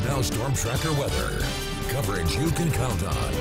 It's now Storm Tracker weather. Coverage you can count on.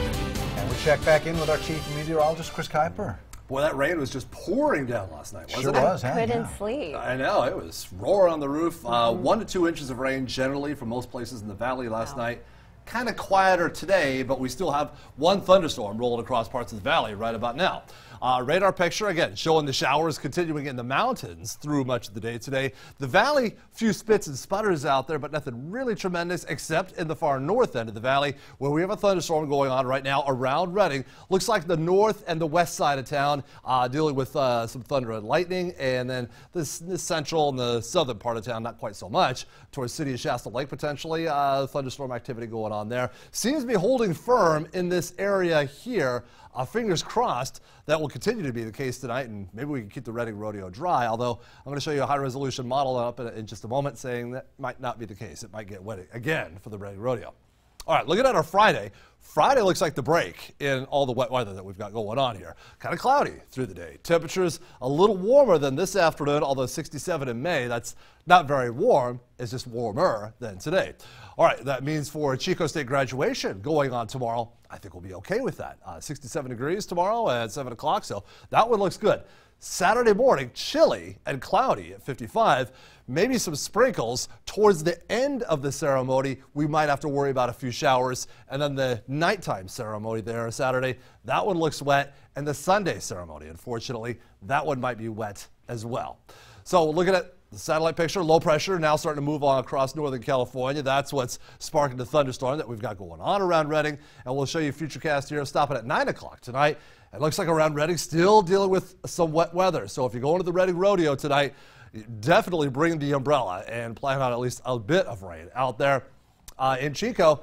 And we check back in with our chief meteorologist, Chris Kuiper. Boy, that rain was just pouring down last night, wasn't Sure it? was, huh? Couldn't Yeah. sleep. I know, it was roar on the roof. Uh, one to two inches of rain generally for most places in the valley last Wow. night. Kind of quieter today, but we still have one thunderstorm rolling across parts of the valley right about now. Uh, radar picture again showing the showers continuing in the mountains through much of the day today. The valley, few spits and sputters out there, but nothing really tremendous except in the far north end of the valley where we have a thunderstorm going on right now around Redding. Looks like the north and the west side of town uh, dealing with uh, some thunder and lightning, and then this, the central and the southern part of town, not quite so much. Towards city of Shasta Lake, potentially uh, thunderstorm activity going on there. Seems to be holding firm in this area here. Uh, fingers crossed that will continue to be the case tonight, and maybe we can keep the Redding Rodeo dry. Although I'm going to show you a high resolution model up in, in just a moment saying that might not be the case. It might get wet again for the Redding Rodeo. All right, looking at our Friday. Friday looks like the break in all the wet weather that we've got going on here. Kind of cloudy through the day. Temperatures a little warmer than this afternoon, although 67 in May, that's not very warm. It's just warmer than today. All right, that means for Chico State graduation going on tomorrow, I think we'll be okay with that. Uh, 67 degrees tomorrow at 7 o'clock, so that one looks good. Saturday morning, chilly and cloudy at 55. Maybe some sprinkles towards the end of the ceremony. We might have to worry about a few showers. And then the nighttime ceremony there on Saturday, that one looks wet. And the Sunday ceremony, unfortunately, that one might be wet as well. So looking at the satellite picture, low pressure now starting to move on across northern California. That's what's sparking the thunderstorm that we've got going on around Redding. And we'll show you futurecast here stopping at 9 o'clock tonight. It looks like around Redding still dealing with some wet weather. So if you're going to the Redding Rodeo tonight, definitely bring the umbrella and plan on at least a bit of rain out there. Uh, in Chico,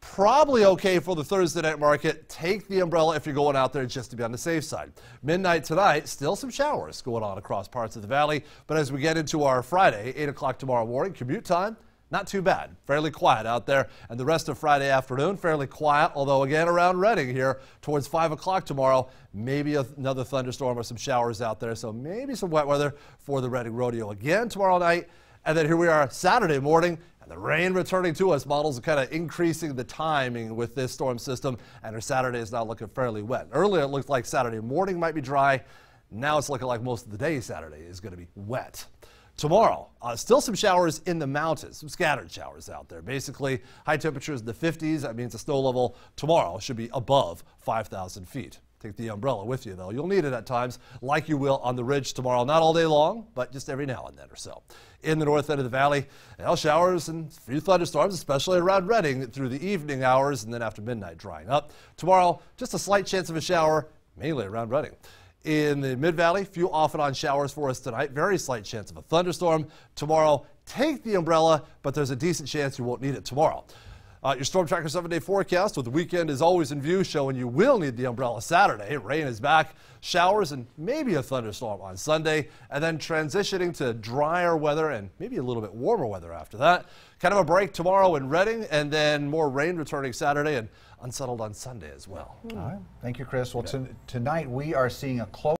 probably okay for the Thursday night market. Take the umbrella if you're going out there just to be on the safe side. Midnight tonight, still some showers going on across parts of the valley. But as we get into our Friday, 8 o'clock tomorrow morning, commute time, not too bad. Fairly quiet out there. And the rest of Friday afternoon, fairly quiet. Although, again, around Redding here, towards 5 o'clock tomorrow, maybe another thunderstorm or some showers out there. So maybe some wet weather for the Redding Rodeo again tomorrow night. And then here we are Saturday morning. The rain returning to us. Models are kind of increasing the timing with this storm system. And our Saturday is now looking fairly wet. Earlier, it looked like Saturday morning might be dry. Now it's looking like most of the day Saturday is going to be wet. Tomorrow, uh, still some showers in the mountains, some scattered showers out there. Basically, high temperatures in the 50s. That means the snow level tomorrow should be above 5,000 feet. Take the umbrella with you, though. You'll need it at times, like you will on the ridge tomorrow. Not all day long, but just every now and then or so. In the north end of the valley, well, showers and a few thunderstorms, especially around Redding through the evening hours and then after midnight drying up. Tomorrow, just a slight chance of a shower, mainly around Redding. In the Mid Valley, few off and on showers for us tonight. Very slight chance of a thunderstorm. Tomorrow, take the umbrella, but there's a decent chance you won't need it tomorrow. Uh, your Storm Tracker seven day forecast with the weekend is always in view, showing you will need the umbrella Saturday. Rain is back, showers, and maybe a thunderstorm on Sunday, and then transitioning to drier weather and maybe a little bit warmer weather after that. Kind of a break tomorrow in Redding, and then more rain returning Saturday and unsettled on Sunday as well. All right. Thank you, Chris. Well, tonight we are seeing a close.